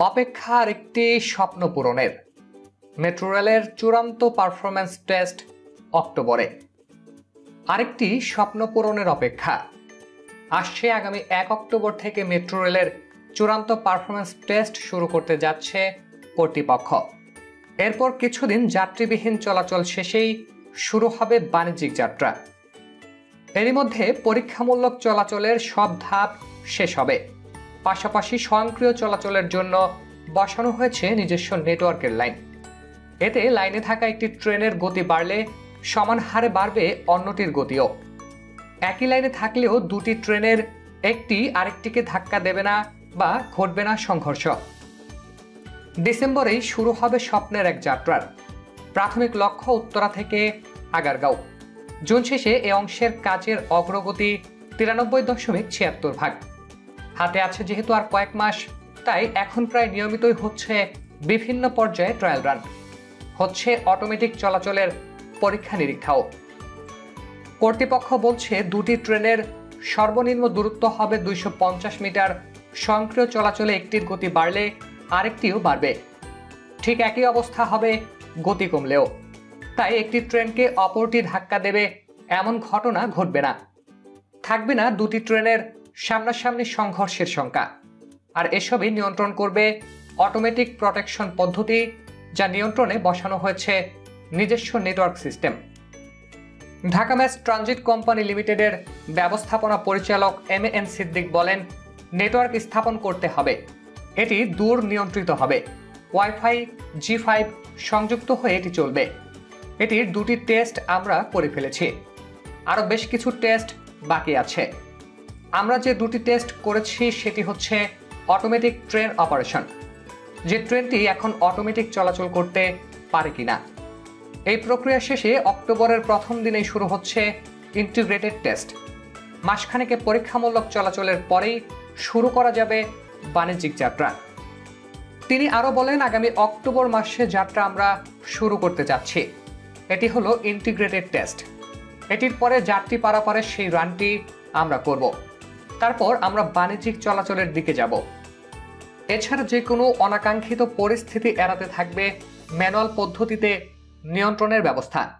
অপেক্ষা আরেকটি স্বপ্ন পূরণের। মেট্রো রেলের চূড়ান্ত পারফরম্যান্স টেস্ট অক্টোবরে। আরেকটি স্বপ্ন পূরণের অপেক্ষা। আসছে আগামী এক অক্টোবর থেকে মেট্রো রেলের চূড়ান্ত পারফরম্যান্স টেস্ট শুরু করতে যাচ্ছে কর্তৃপক্ষ। এরপর কিছুদিন যাত্রীবিহীন চলাচল শেষেই শুরু হবে বাণিজ্যিক যাত্রা। এরই মধ্যে পরীক্ষামূলক চলাচলের সব ধাপ শেষ হবে। পাশাপাশি স্বয়ংক্রিয় চলাচলের জন্য বসানো হয়েছে নিজস্ব নেটওয়ার্কের লাইন। এতে লাইনে থাকা একটি ট্রেনের গতি বাড়লে সমান হারে বাড়বে অন্যটির গতিও। একই লাইনে থাকলেও দুটি ট্রেনের একটি আরেকটিকে ধাক্কা দেবে না বা ঘটবে না সংঘর্ষ। ডিসেম্বরেই শুরু হবে স্বপ্নের এক যাত্রার। প্রাথমিক লক্ষ্য উত্তরা থেকে আগারগাঁও। জুন শেষে এ অংশের কাজের অগ্রগতি তিরানব্বই দশমিক ছিয়াত্তর ভাগ। হাতে আছে যেহেতু আর কয়েক মাস, তাই এখন প্রায় নিয়মিতই হচ্ছে বিভিন্ন পর্যায়ে ট্রায়াল রান হচ্ছে অটোমেটিক চলাচলের পরীক্ষা নিরীক্ষাও। কর্তৃপক্ষ বলছে দুটি ট্রেনের সর্বনিম্ন দূরত্ব হবে দুইশো পঞ্চাশ মিটার, স্বয়ংক্রিয় চলাচলে একটির গতি বাড়লে আরেকটিও বাড়বে। ঠিক একই অবস্থা হবে গতি কমলেও। তাই একটি ট্রেনকে অপরটি ধাক্কা দেবে, এমন ঘটনা ঘটবে না। থাকবে না দুটি ট্রেনের সামনাসামনি সংঘর্ষের শঙ্কা আর এসবই নিয়ন্ত্রণ করবে অটোমেটিক প্রোটেকশন পদ্ধতি যা নিয়ন্ত্রণে বসানো হয়েছে নিজস্ব network system Dhaka mass transit company লিমিটেডের ব্যবস্থাপনা পরিচালক এম এন সিদ্দিক বলেন নেটওয়ার্ক স্থাপন করতে হবে। এটি দূর নিয়ন্ত্রিত হবে। ওয়াইফাই জি ফাইভ সংযুক্ত হয়ে এটি চলবে। এটির দুটি টেস্ট আমরা করে ফেলেছি। আরও বেশ কিছু টেস্ট বাকি আছে। আমরা যে দুটি টেস্ট করেছি, সেটি হচ্ছে অটোমেটিক ট্রেন অপারেশন যে ট্রেনটি এখন অটোমেটিক চলাচল করতে পারে কিনা। এই প্রক্রিয়া শেষে অক্টোবরের প্রথম দিনেই শুরু হচ্ছে ইন্টিগ্রেটেড টেস্ট মাসখানেকে পরীক্ষামূলক চলাচলের পরেই শুরু করা যাবে বাণিজ্যিক যাত্রা। তিনি আরও বলেন, আগামী অক্টোবর মাসে যাত্রা আমরা শুরু করতে যাচ্ছি। এটি হলো ইন্টিগ্রেটেড টেস্ট এটির পরে যাত্রী পারাপারের সেই রানটি আমরা করব। তারপর আমরা বাণিজ্যিক চলাচলের দিকে যাব। এছাড়া যে কোনো অনাকাঙ্ক্ষিত পরিস্থিতি এড়াতে থাকবে ম্যানুয়াল পদ্ধতিতে নিয়ন্ত্রণের ব্যবস্থা।